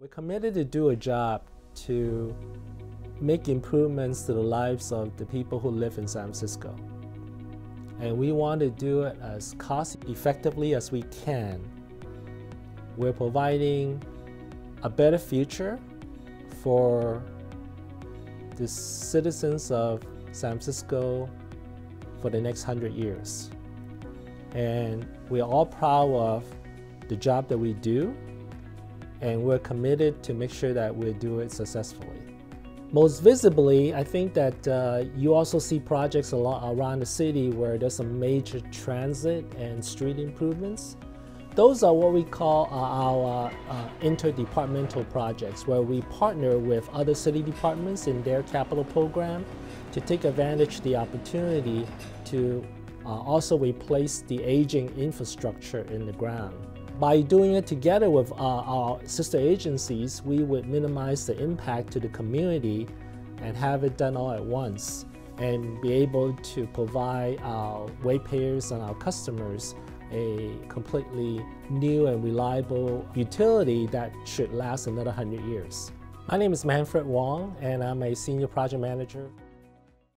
We're committed to do a job to make improvements to the lives of the people who live in San Francisco. And we want to do it as cost effectively as we can. We're providing a better future for the citizens of San Francisco for the next hundred years. And we're all proud of the job that we do and we're committed to make sure that we do it successfully. Most visibly, I think that uh, you also see projects around the city where there's some major transit and street improvements. Those are what we call uh, our uh, interdepartmental projects, where we partner with other city departments in their capital program to take advantage of the opportunity to uh, also replace the aging infrastructure in the ground. By doing it together with uh, our sister agencies, we would minimize the impact to the community and have it done all at once and be able to provide our ratepayers and our customers a completely new and reliable utility that should last another 100 years. My name is Manfred Wong and I'm a senior project manager